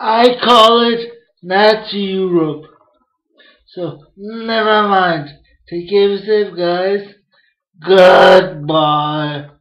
I call it Nazi Europe. So never mind. Take care of yourself, guys. Goodbye.